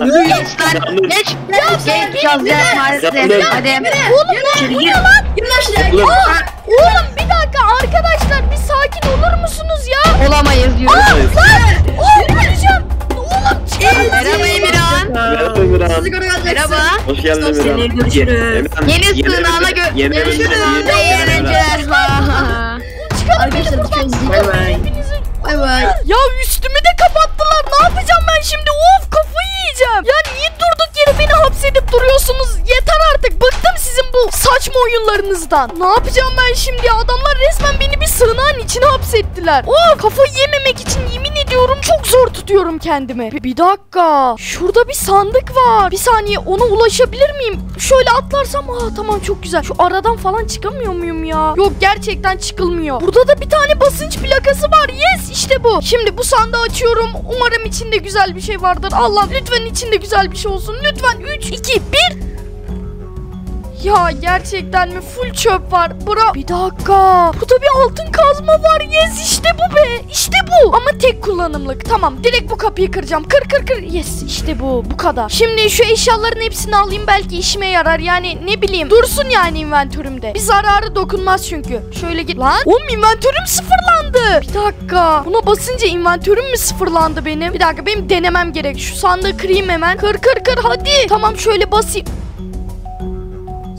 Gençler geç. Geç yazacağız maalesef. Hadi. Oğlum İçeri gir. Yürü lan şuraya. Oğlum. Oğlum bir dakika arkadaşlar bir sakin olur musunuz ya? Olamayız yürü. Oğlum öleceğim. Oğlum çıkarın. Merhaba Emirhan. Merhaba Emirhan. Sizi göreceksiniz. Merhaba. Hoş geldin Emirhan. Görüşürüz. Yeni sığınağına görüşürüz. beni Arkadaşlar lütfen Bay bay. Hepinizi- Bay bay. Ya üstümü de kapattılar. Ne yapacağım ben şimdi? Of kafayı yiyeceğim. Ya niye durduk yere beni hapsedip duruyorsunuz? Artık. Bıktım sizin bu saçma oyunlarınızdan. Ne yapacağım ben şimdi? Adamlar resmen beni bir sığınağın içine hapsettiler. Oh kafayı yememek için yemin ediyorum çok zor tutuyorum kendimi. Bir, bir dakika. Şurada bir sandık var. Bir saniye ona ulaşabilir miyim? Şöyle atlarsam aa tamam çok güzel. Şu aradan falan çıkamıyor muyum ya? Yok gerçekten çıkılmıyor. Burada da bir tane basınç plakası var. Yes işte bu. Şimdi bu sandığı açıyorum. Umarım içinde güzel bir şey vardır. Allah lütfen içinde güzel bir şey olsun. Lütfen 3 2 1 ya gerçekten mi? Full çöp var. Bura. Bir dakika. Burada bir altın kazma var. Yes işte bu be. İşte bu. Ama tek kullanımlık. Tamam. Direkt bu kapıyı kıracağım. Kır kır kır. Yes işte bu. Bu kadar. Şimdi şu eşyaların hepsini alayım. Belki işime yarar. Yani ne bileyim. Dursun yani inventörümde. Bir zararı dokunmaz çünkü. Şöyle git. Lan. Oğlum inventörüm sıfırlandı. Bir dakika. Buna basınca inventörüm mü sıfırlandı benim? Bir dakika benim denemem gerek. Şu sandığı kırayım hemen. Kır kır kır hadi. Tamam şöyle basayım.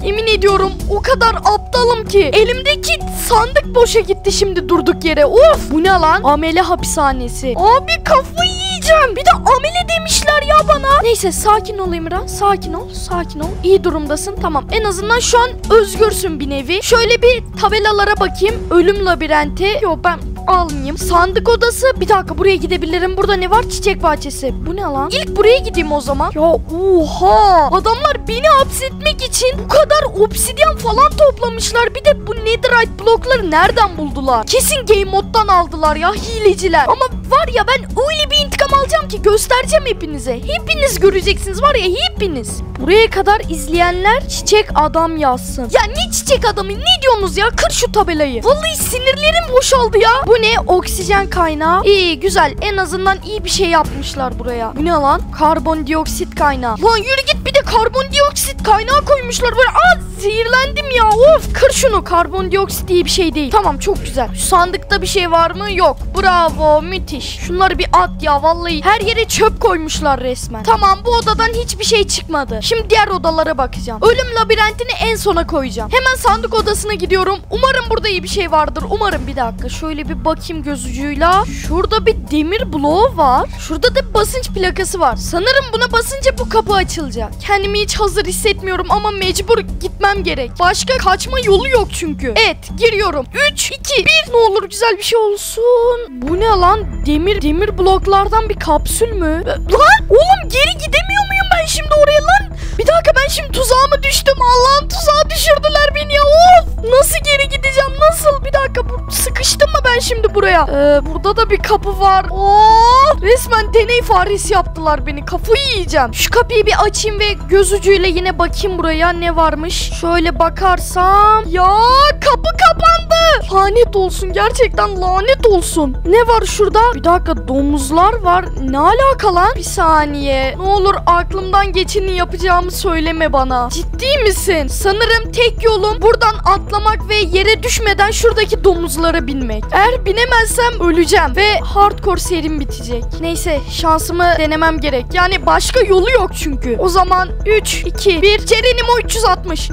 Yemin ediyorum o kadar aptalım ki elimdeki sandık boşa gitti şimdi durduk yere. Of bu ne lan? Amele hapishanesi. Abi kafayı yiyeceğim. Bir de amele demişler ya bana. Neyse sakin ol Emirhan. Sakin ol. Sakin ol. İyi durumdasın. Tamam. En azından şu an özgürsün bir nevi. Şöyle bir tabelalara bakayım. Ölüm labirenti. Yok ben almayayım. Sandık odası. Bir dakika buraya gidebilirim. Burada ne var? Çiçek bahçesi. Bu ne lan? İlk buraya gideyim o zaman. Ya oha. Adamlar beni hapsetmek için bu kadar obsidyen falan toplamışlar. Bir de bu netherite blokları nereden buldular? Kesin game moddan aldılar ya hileciler. Ama var ya ben öyle bir intikam alacağım ki göstereceğim hepinize. Hepiniz göreceksiniz var ya hepiniz. Buraya kadar izleyenler çiçek adam yazsın. Ya ne çiçek adamı ne diyorsunuz ya? Kır şu tabelayı. Vallahi sinirlerim boşaldı ya. Bu ne? Oksijen kaynağı. İyi güzel. En azından iyi bir şey yapmışlar buraya. Bu ne lan? Karbondioksit kaynağı. Lan yürü git bir de karbondioksit kaynağı koymuşlar böyle. Aa zehirlendim ya. Of kır şunu. Karbondioksit iyi bir şey değil. Tamam çok güzel. Şu sandıkta bir şey var mı? Yok. Bravo müthiş. Şunları bir at ya vallahi. Her yere çöp koymuşlar resmen. Tamam bu odadan hiçbir şey çıkmadı. Şimdi diğer odalara bakacağım. Ölüm labirentini en sona koyacağım. Hemen sandık odasına gidiyorum. Umarım burada iyi bir şey vardır. Umarım bir dakika. Şöyle bir bakayım göz ucuyla. Şurada bir demir bloğu var. Şurada da basınç plakası var. Sanırım buna basınca bu kapı açılacak. Kendimi hiç hazır hissetmiyorum ama mecbur gitmem gerek. Başka kaçma yolu yok çünkü. Evet giriyorum. 3, 2, 1. Ne olur güzel bir şey olsun. Bu ne lan? Demir demir bloklardan bir kapsül mü? E, Lan oğlum geri gidemiyor muyum ben şimdi oraya lan? Bir dakika ben şimdi tuzağa mı düştüm? Allah'ım tuzağa düşürdüler beni ya. Of! Nasıl geri gideceğim? Nasıl? Bir dakika bu sıkıştım mı ben şimdi buraya? Ee, burada da bir kapı var. Oo! Resmen deney faresi yaptılar beni. Kafayı yiyeceğim. Şu kapıyı bir açayım ve göz ucuyla yine bakayım buraya ne varmış. Şöyle bakarsam. Ya kapı kapandı. Lanet olsun gerçekten lanet olsun. Ne var şurada? Bir dakika domuzlar var. Ne alaka lan? Bir saniye. Ne olur aklımdan geçeni yapacağımı söyleme bana. Ciddi misin? Sanırım tek yolum buradan atlamak ve yere düşmeden şuradaki domuzlara binmek. Eğer binemezsem öleceğim ve hardcore serim bitecek. Neyse şansımı denemem gerek. Yani başka yolu yok çünkü. O zaman 3, 2, 1 Cerenimo 360.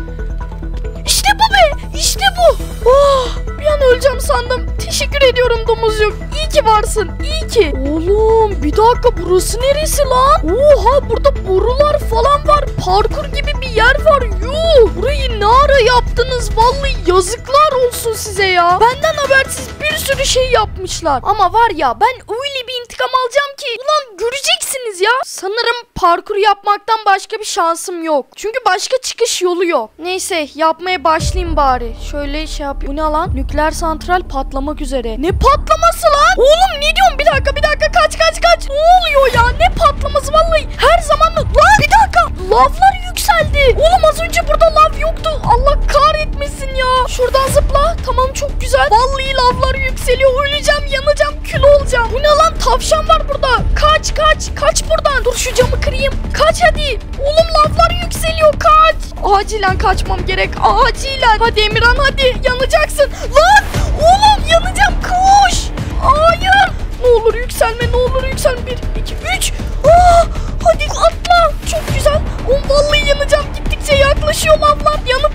İşte bu be. İşte bu. Oh, bir an öleceğim sandım. Teşekkür ediyorum domuzcuk. Ki varsın. İyi ki. Oğlum bir dakika burası neresi lan? Oha burada borular falan var. Parkur gibi bir yer var. Yuh. Burayı ne ara yaptınız? Vallahi yazıklar olsun size ya. Benden habersiz bir sürü şey yapmışlar. Ama var ya ben öyle bir intikam alacağım ki. Ulan göreceksiniz ya. Sanırım parkur yapmaktan başka bir şansım yok. Çünkü başka çıkış yolu yok. Neyse yapmaya başlayayım bari. Şöyle şey yap. Bu ne lan? Nükleer santral patlamak üzere. Ne patlaması lan? Oğlum ne diyorsun? Bir dakika bir dakika kaç kaç kaç. Ne oluyor ya? Ne patlaması vallahi? Her zaman lan bir dakika. Lavlar yükseldi. Oğlum az önce burada lav yoktu. Allah kahretmesin ya. Şuradan zıpla. Tamam çok güzel. Vallahi lavlar yükseliyor. Öleceğim, yanacağım, kül olacağım. Bu ne lan? Tavşan var burada. Kaç kaç. Kaç buradan. Dur şu camı kırayım. kaç hadi. Oğlum lavlar yükseliyor kaç. Acilen kaçmam gerek acilen. Hadi Emirhan hadi yanacaksın. Lan oğlum yanacağım koş. Hayır. Ne olur yükselme ne olur yükselme. Bir iki üç. Aa, hadi atla. Çok güzel. Oğlum vallahi yanacağım. Gittikçe yaklaşıyor lavlar. Yanıp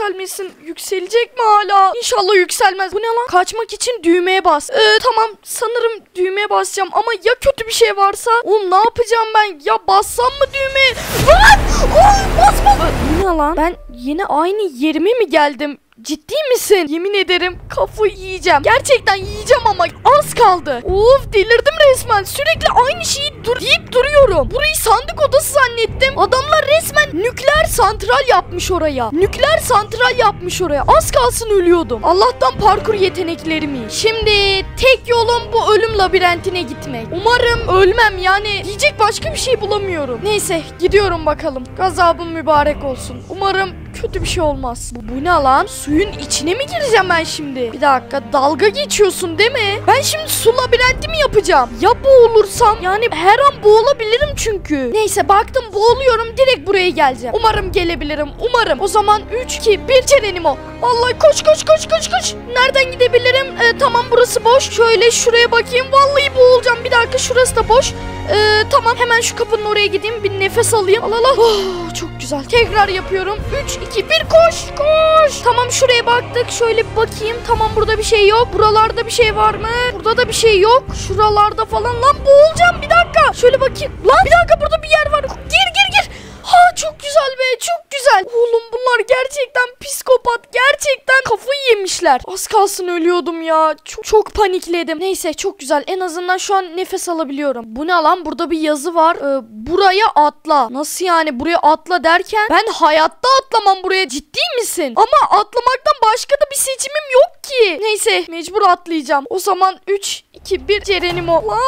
yükselmesin. Yükselecek mi hala? İnşallah yükselmez. Bu ne lan? Kaçmak için düğmeye bas. Ee, tamam sanırım düğmeye basacağım ama ya kötü bir şey varsa? Oğlum ne yapacağım ben? Ya bassam mı düğmeye? Lan! Oğlum basma! Bu ne lan? Ben yine aynı yerime mi geldim? Ciddi misin? Yemin ederim kafayı yiyeceğim. Gerçekten yiyeceğim ama az kaldı. Of delirdim resmen. Sürekli aynı şeyi dur deyip duruyorum. Burayı sandık odası zannettim. Adamlar resmen nükleer santral yapmış oraya. Nükleer santral yapmış oraya. Az kalsın ölüyordum. Allah'tan parkur yeteneklerimi. Şimdi tek yolum bu ölüm labirentine gitmek. Umarım ölmem yani diyecek başka bir şey bulamıyorum. Neyse gidiyorum bakalım. Gazabım mübarek olsun. Umarım kötü bir şey olmaz. Bu, bu ne lan? Suyun içine mi gireceğim ben şimdi? Bir dakika dalga geçiyorsun değil mi? Ben şimdi su labirenti mi yapacağım? Ya boğulursam? Yani her an boğulabilirim çünkü. Neyse baktım boğuluyorum direkt buraya geleceğim. Umarım gelebilirim. Umarım. O zaman 3, 2, 1 Cerenimo. Vallahi koş koş koş koş koş. Nereden gidebilirim? Ee, tamam burası boş. Şöyle şuraya bakayım. Vallahi boğulacağım. Bir dakika şurası da boş. Ee, tamam hemen şu kapının oraya gideyim bir nefes alayım. Al al al. Oh, çok güzel. Tekrar yapıyorum. 3 2 1 koş koş. Tamam şuraya baktık. Şöyle bir bakayım. Tamam burada bir şey yok. Buralarda bir şey var mı? Burada da bir şey yok. Şuralarda falan lan boğulacağım bir dakika. Şöyle bakayım. Lan bir dakika burada bir yer var. Gir gir gir. Ha çok güzel be çok güzel. Oğlum bunlar gerçekten psikopat. Gerçekten kafayı yemişler. Az kalsın ölüyordum ya. Çok, çok panikledim. Neyse çok güzel. En azından şu an nefes alabiliyorum. Bu ne lan? Burada bir yazı var. Ee, buraya atla. Nasıl yani buraya atla derken? Ben hayatta atlamam buraya. Ciddi misin? Ama atlamaktan başka da bir seçimim yok ki. Neyse mecbur atlayacağım. O zaman 3, 2, 1 Cerenimo. Lan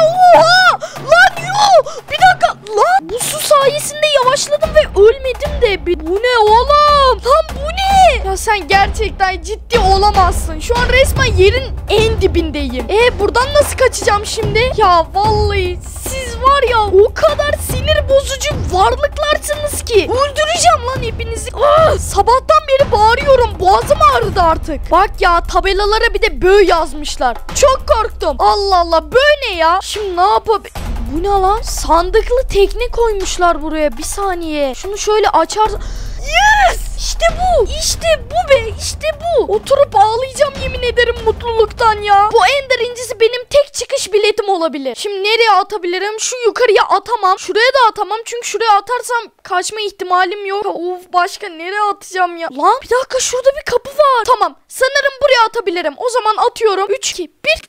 oha! Lan yo! Bir dakika. Lan bu su sayesinde yavaşladım ve ölmedim de. Bu ne oğlum? Lan bu ne? Ya sen gerçekten ciddi olamazsın. Şu an resmen yerin en dibindeyim. E buradan nasıl kaçacağım şimdi? Ya vallahi siz var ya o kadar sinir bozucu varlıklarsınız ki. Öldüreceğim lan hepinizi. Ah, sabahtan beri bağırıyorum. Boğazım ağrıdı artık. Bak ya tabelalara bir de bö yazmışlar. Çok korktum. Allah Allah bö ne ya? Şimdi ne yapabilirim? Bu ne lan? Sandıklı tekne koymuşlar buraya. Bir saniye. Şunu şöyle açar. Yes! İşte bu. İşte bu be. İşte bu. Oturup ağlayacağım yemin ederim mutluluktan ya. Bu ender incisi benim tek çıkış biletim olabilir. Şimdi nereye atabilirim? Şu yukarıya atamam. Şuraya da atamam. Çünkü şuraya atarsam kaçma ihtimalim yok. Of başka nereye atacağım ya? Lan bir dakika şurada bir kapı var. Tamam. Sanırım buraya atabilirim. O zaman atıyorum. 3 2 1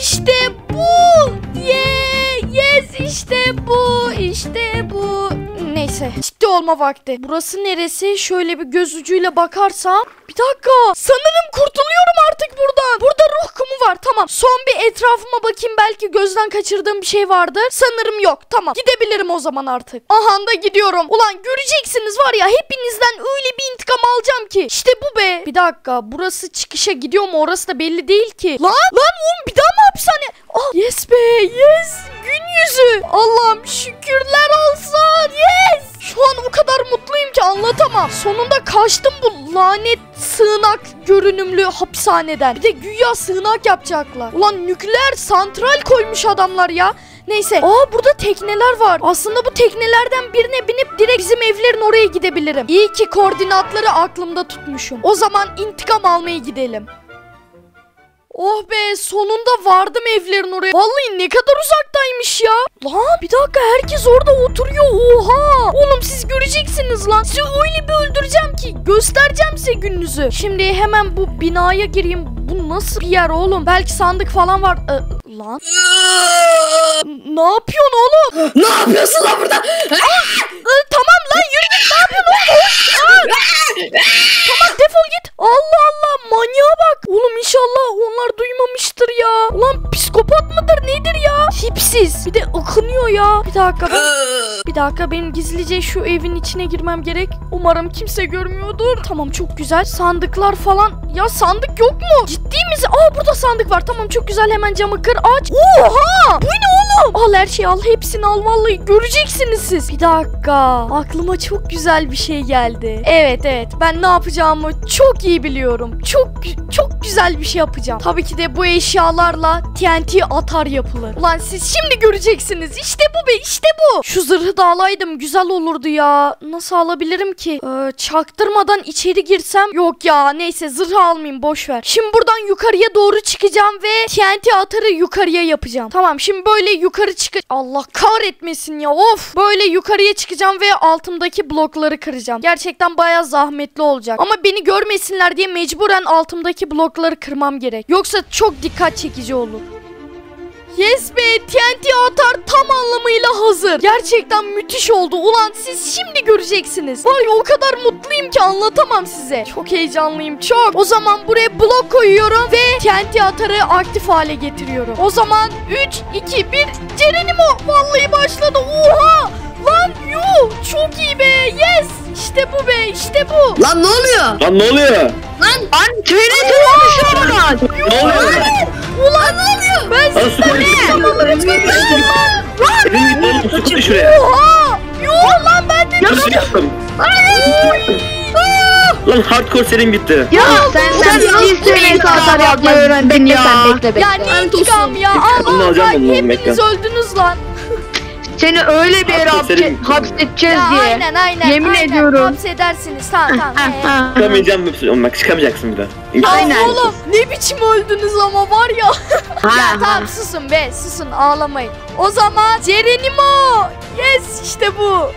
işte bu. Yeah, Yay! Yes işte bu. işte bu. Neyse. Ciddi olma vakti. Burası neresi? Şöyle bir göz ucuyla bakarsam. Bir dakika. Sanırım kurtuluyorum artık buradan. Burada ruh kumu var. Tamam. Son bir etrafıma bakayım. Belki gözden kaçırdığım bir şey vardır. Sanırım yok. Tamam. Gidebilirim o zaman artık. Aha da gidiyorum. Ulan göreceksiniz var ya hepinizden öyle bir intikam alacağım ki. İşte bu be. Bir dakika. Burası çıkışa gidiyor mu? Orası da belli değil ki. Lan lan oğlum bir daha mı hapishane? Ah, yes be yes. Gün yüzü. Allah'ım şükürler olsun. Yes. Şu an o kadar mutluyum ki anlatamam. Sonunda kaçtım bu lanet sığınak görünümlü hapishaneden. Bir de güya sığınak yapacaklar. Ulan nükleer santral koymuş adamlar ya. Neyse. Aa burada tekneler var. Aslında bu teknelerden birine binip direkt bizim evlerin oraya gidebilirim. İyi ki koordinatları aklımda tutmuşum. O zaman intikam almaya gidelim. Oh be sonunda vardım evlerin oraya. Vallahi ne kadar uzaktaymış ya. Lan bir dakika herkes orada oturuyor. Oha. Oğlum siz göreceksiniz lan. Sizi öyle bir öldüreceğim ki. Göstereceğim size gününüzü. Şimdi hemen bu binaya gireyim. Bu nasıl bir yer oğlum? Belki sandık falan var. Ee, lan. ne yapıyorsun oğlum? Ne yapıyorsun lan burada? Ee, tamam lan yürü git. Ne yapıyorsun oğlum? Aa! tamam defol git. Allah Allah manyağa bak. Oğlum inşallah onlar duymamıştır ya. Ulan psikopat mıdır nedir ya? ya. Tipsiz. Bir de ıkınıyor ya. Bir dakika ben... Bir dakika benim gizlice şu evin içine girmem gerek. Umarım kimse görmüyordur. Tamam çok güzel. Sandıklar falan. Ya sandık yok mu? Ciddi misin? Aa burada sandık var. Tamam çok güzel hemen camı kır aç. Oha! Bu ne oğlum? Al her şeyi al. Hepsini al vallahi. Göreceksiniz siz. Bir dakika. Aklıma çok güzel bir şey geldi. Evet evet. Ben ne yapacağımı çok iyi biliyorum. Çok çok güzel bir şey yapacağım. Tabii ki de bu eşyalarla TNT atar yapılır. Ulan siz şimdi göreceksiniz. İşte bu be işte bu. Şu zırhı da alaydım güzel olurdu ya. Nasıl alabilirim ki? Ee, çaktırmadan içeri girsem. Yok ya neyse zırhı almayayım boş ver. Şimdi buradan yukarıya doğru çıkacağım ve TNT atarı yukarıya yapacağım. Tamam şimdi böyle yukarı çık... Allah kahretmesin ya of. Böyle yukarıya çıkacağım ve altımdaki blokları kıracağım. Gerçekten bayağı zahmetli olacak. Ama beni görmesinler diye mecburen altımdaki blokları kırmam gerek. Yoksa çok dikkat çekici olur. Yes be TNT atar tam anlamıyla hazır. Gerçekten müthiş oldu. Ulan siz şimdi göreceksiniz. Var ya o kadar mutluyum ki anlatamam size. Çok heyecanlıyım çok. O zaman buraya blok koyuyorum ve TNT atarı aktif hale getiriyorum. O zaman 3, 2, 1 Cerenimo vallahi başladı. Oha! Lan yuh çok iyi be yes işte bu be işte bu. Lan ne oluyor? Lan ne oluyor? Lan tüyüne tüyüne düşüyor lan. Ne oluyor? Ulan ne oluyor? Ben Lan su koy. Elini git oğlum su koy şuraya. Oha! Yuh lan ben de Nasıl yaptım? Lan hardcore serim bitti. Ya sen sen ciddi seviyeye kadar yapmayı öğrendin ya. Bekle bekle Ya ne intikam ya Allah Allah hepiniz öldünüz lan. Seni öyle bir yere hapse- hapsedeceğiz Ya diye. aynen aynen. Yemin aynen. ediyorum. Hapsedersiniz tamam tamam. Ee, Ha, Çıkamayacağım oğlum bak çıkamayacaksın bir daha. Ya İmkansız. Aynen. oğlum ne biçim öldünüz ama var ya. ha, ya tamam susun be susun ağlamayın. O zaman Cerenimo. Yes işte bu.